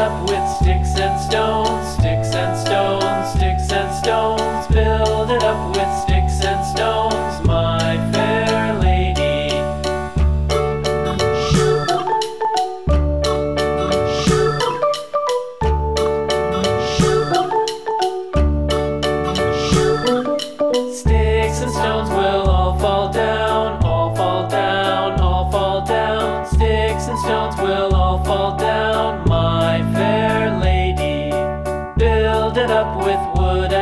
up with sticks and stones, sticks and stones, sticks and stones. Build it up with sticks and stones, my fair lady. Sticks and stones will with wood